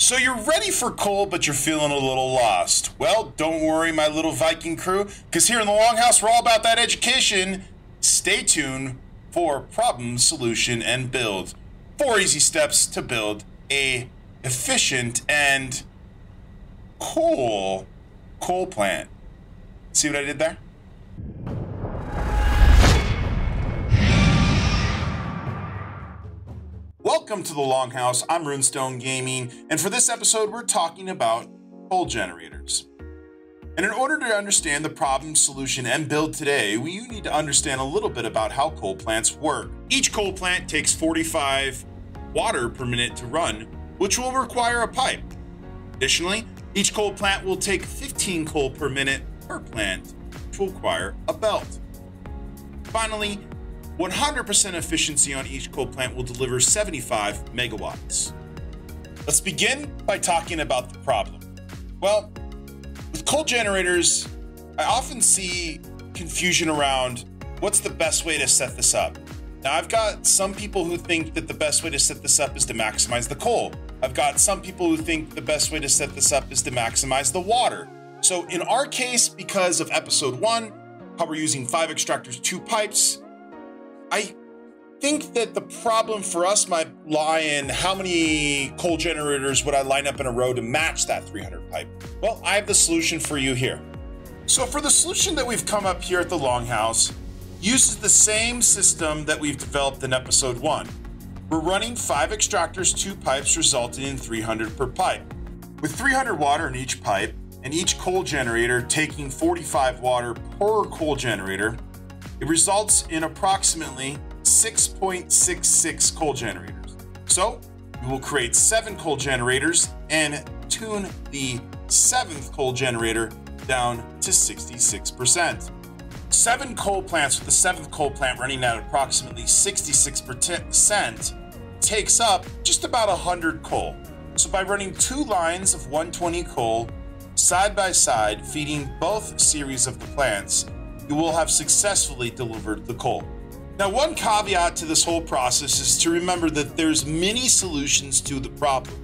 So you're ready for coal, but you're feeling a little lost. Well, don't worry, my little Viking crew, because here in the Longhouse, we're all about that education. Stay tuned for problem, solution, and build. Four easy steps to build a efficient and cool coal plant. See what I did there? Welcome to the Longhouse. I'm Runestone Gaming, and for this episode, we're talking about coal generators. And in order to understand the problem, solution, and build today, we need to understand a little bit about how coal plants work. Each coal plant takes 45 water per minute to run, which will require a pipe. Additionally, each coal plant will take 15 coal per minute per plant, which will require a belt. Finally, 100% efficiency on each coal plant will deliver 75 megawatts. Let's begin by talking about the problem. Well, with coal generators, I often see confusion around what's the best way to set this up. Now, I've got some people who think that the best way to set this up is to maximize the coal. I've got some people who think the best way to set this up is to maximize the water. So, in our case, because of episode one, how we're using five extractors, two pipes, I think that the problem for us might lie in how many coal generators would I line up in a row to match that 300 pipe? Well, I have the solution for you here. So for the solution that we've come up here at the Longhouse, uses the same system that we've developed in episode one. We're running five extractors, two pipes, resulting in 300 per pipe. With 300 water in each pipe, and each coal generator taking 45 water per coal generator, it results in approximately 6.66 coal generators. So we will create seven coal generators and tune the seventh coal generator down to 66%. Seven coal plants with the seventh coal plant running at approximately 66% takes up just about 100 coal. So by running two lines of 120 coal side by side, feeding both series of the plants, you will have successfully delivered the coal. Now, one caveat to this whole process is to remember that there's many solutions to the problem.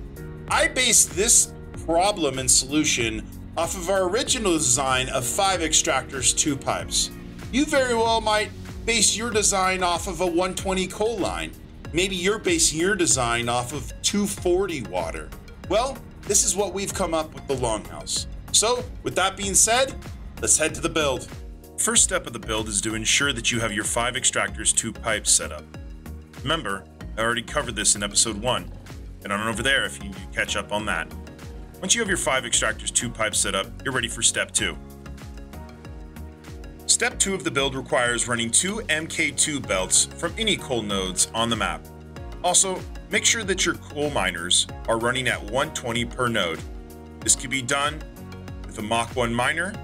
I base this problem and solution off of our original design of five extractors, two pipes. You very well might base your design off of a 120 coal line. Maybe you're basing your design off of 240 water. Well, this is what we've come up with the Longhouse. So, with that being said, let's head to the build. First step of the build is to ensure that you have your five extractors, two pipes set up. Remember, I already covered this in episode one, and on over there if you catch up on that. Once you have your five extractors, two pipes set up, you're ready for step two. Step two of the build requires running two MK2 belts from any coal nodes on the map. Also, make sure that your coal miners are running at 120 per node. This can be done with a Mach 1 miner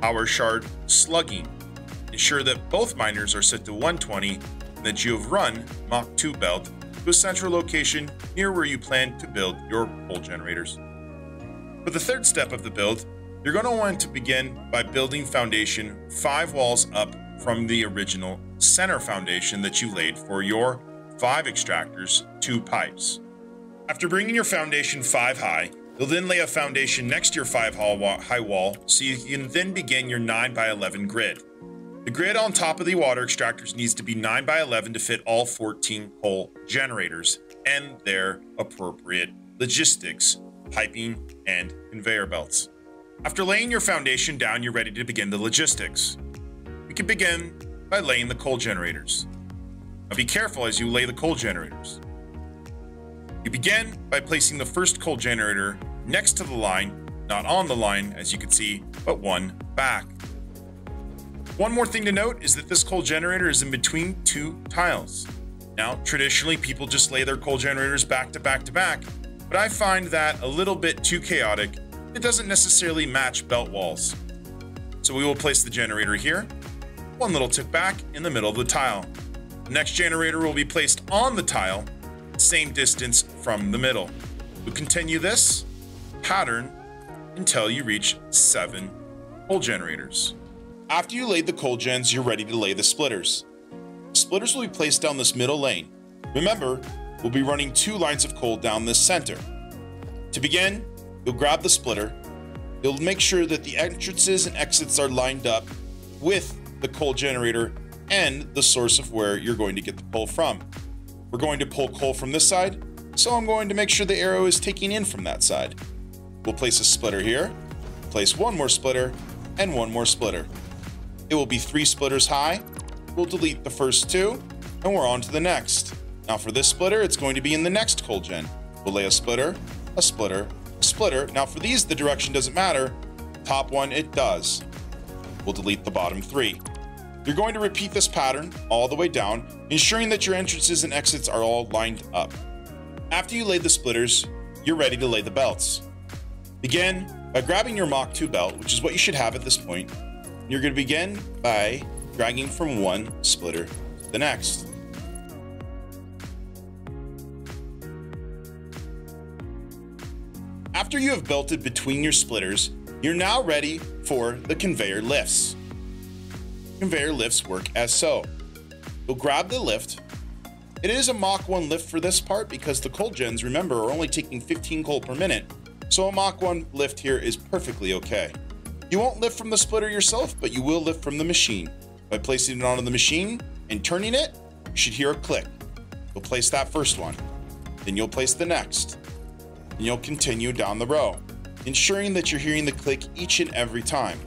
power shard slugging. Ensure that both miners are set to 120 and that you have run Mach 2 belt to a central location near where you plan to build your coal generators. For the third step of the build, you're going to want to begin by building foundation five walls up from the original center foundation that you laid for your five extractors, two pipes. After bringing your foundation five high, You'll then lay a foundation next to your 5 high wall so you can then begin your 9 by 11 grid. The grid on top of the water extractors needs to be 9 by 11 to fit all 14 coal generators and their appropriate logistics, piping, and conveyor belts. After laying your foundation down, you're ready to begin the logistics. We can begin by laying the coal generators. Now be careful as you lay the coal generators. You begin by placing the first coal generator next to the line, not on the line as you can see, but one back. One more thing to note is that this coal generator is in between two tiles. Now, traditionally people just lay their coal generators back to back to back, but I find that a little bit too chaotic. It doesn't necessarily match belt walls. So we will place the generator here, one little tick back in the middle of the tile. The next generator will be placed on the tile same distance from the middle. You continue this pattern until you reach seven coal generators. After you laid the coal gens, you're ready to lay the splitters. Splitters will be placed down this middle lane. Remember, we'll be running two lines of coal down this center. To begin, you'll grab the splitter. You'll make sure that the entrances and exits are lined up with the coal generator and the source of where you're going to get the coal from. We're going to pull coal from this side, so I'm going to make sure the arrow is taking in from that side. We'll place a splitter here, place one more splitter, and one more splitter. It will be three splitters high. We'll delete the first two, and we're on to the next. Now for this splitter, it's going to be in the next coal gen. We'll lay a splitter, a splitter, a splitter. Now for these, the direction doesn't matter. Top one, it does. We'll delete the bottom three. You're going to repeat this pattern all the way down, ensuring that your entrances and exits are all lined up. After you lay the splitters, you're ready to lay the belts. Begin by grabbing your Mach 2 belt, which is what you should have at this point. You're going to begin by dragging from one splitter to the next. After you have belted between your splitters, you're now ready for the conveyor lifts conveyor lifts work as so. You'll grab the lift. It is a Mach 1 lift for this part because the coal gens, remember, are only taking 15 coal per minute, so a Mach 1 lift here is perfectly okay. You won't lift from the splitter yourself, but you will lift from the machine. By placing it onto the machine and turning it, you should hear a click. You'll place that first one. Then you'll place the next. And you'll continue down the row, ensuring that you're hearing the click each and every time.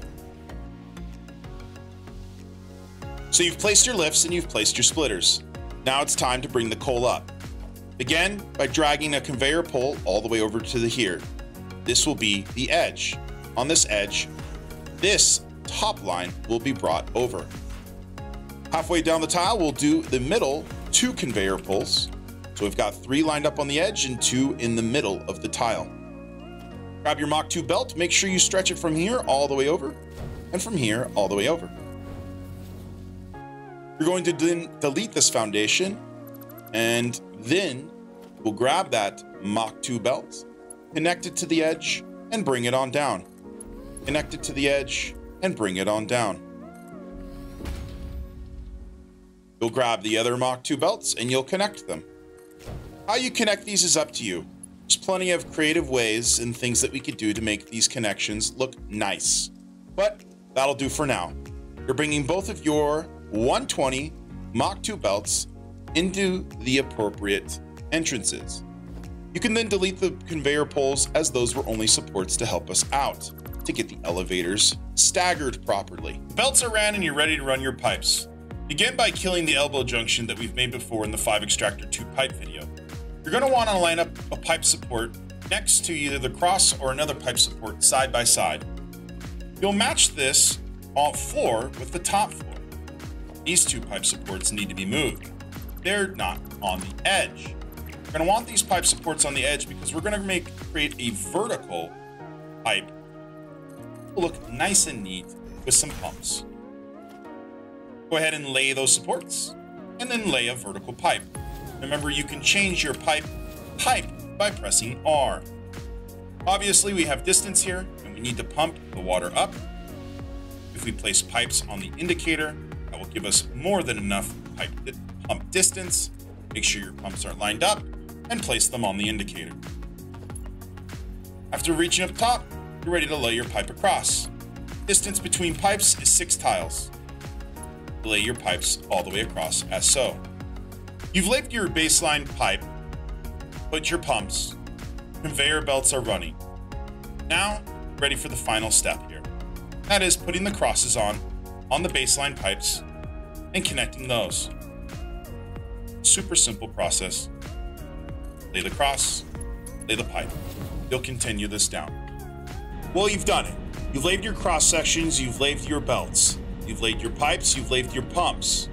So you've placed your lifts and you've placed your splitters. Now it's time to bring the coal up. Begin by dragging a conveyor pole all the way over to the here. This will be the edge. On this edge, this top line will be brought over. Halfway down the tile, we'll do the middle two conveyor poles. So we've got three lined up on the edge and two in the middle of the tile. Grab your Mach 2 belt, make sure you stretch it from here all the way over, and from here all the way over. You're going to then delete this foundation and then we'll grab that Mach 2 belt, connect it to the edge and bring it on down. Connect it to the edge and bring it on down. You'll grab the other Mach 2 belts and you'll connect them. How you connect these is up to you. There's plenty of creative ways and things that we could do to make these connections look nice. But that'll do for now. You're bringing both of your 120 Mach 2 belts into the appropriate entrances. You can then delete the conveyor poles as those were only supports to help us out to get the elevators staggered properly. The belts are ran and you're ready to run your pipes. Begin by killing the elbow junction that we've made before in the 5 extractor 2 pipe video. You're going to want to line up a pipe support next to either the cross or another pipe support side by side. You'll match this all floor with the top floor. These two pipe supports need to be moved. They're not on the edge. We're to want these pipe supports on the edge because we're to make create a vertical pipe look nice and neat with some pumps. Go ahead and lay those supports and then lay a vertical pipe. Remember, you can change your pipe height by pressing R. Obviously, we have distance here and we need to pump the water up. If we place pipes on the indicator, that will give us more than enough pipe pump distance. Make sure your pumps are lined up and place them on the indicator. After reaching up top, you're ready to lay your pipe across. Distance between pipes is six tiles. Lay your pipes all the way across as so. You've laid your baseline pipe, put your pumps, conveyor belts are running. Now, ready for the final step here. That is putting the crosses on, on the baseline pipes and connecting those. Super simple process. Lay the cross, lay the pipe. You'll continue this down. Well, you've done it. You've laid your cross sections, you've laid your belts, you've laid your pipes, you've laid your pumps.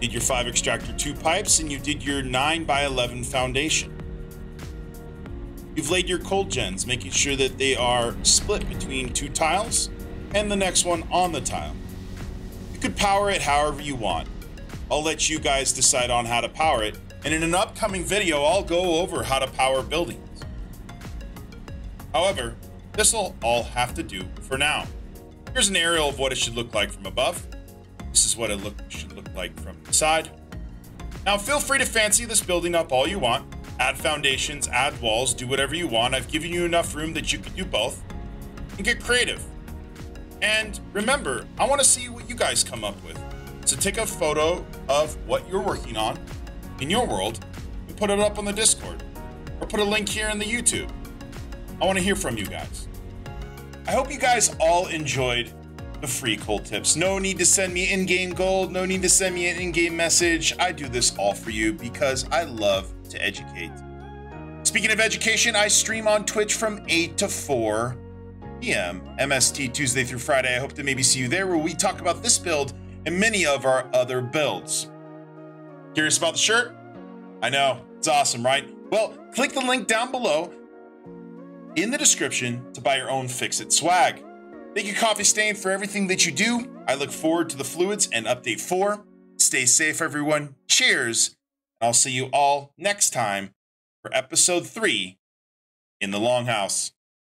Did your 5 extractor 2 pipes, and you did your 9 by 11 foundation. You've laid your coal gens, making sure that they are split between two tiles and the next one on the tile. You could power it however you want. I'll let you guys decide on how to power it, and in an upcoming video, I'll go over how to power buildings. However, this will all have to do for now. Here's an aerial of what it should look like from above. This is what it look, should look like from the side. Now feel free to fancy this building up all you want. Add foundations, add walls, do whatever you want. I've given you enough room that you can do both and get creative. And remember, I want to see what you guys come up with. So take a photo of what you're working on in your world and put it up on the Discord or put a link here in the YouTube. I want to hear from you guys. I hope you guys all enjoyed the free cold tips. No need to send me in game gold, no need to send me an in game message. I do this all for you because I love to educate. Speaking of education, I stream on Twitch from 8 to 4 p.m. MST Tuesday through Friday. I hope to maybe see you there where we talk about this build and many of our other builds. Curious about the shirt? I know, it's awesome, right? Well, click the link down below in the description to buy your own FICSIT swag. Thank you, Coffee Stain, for everything that you do. I look forward to the fluids and update 4. Stay safe, everyone. Cheers. I'll see you all next time for episode 3 in the Longhouse.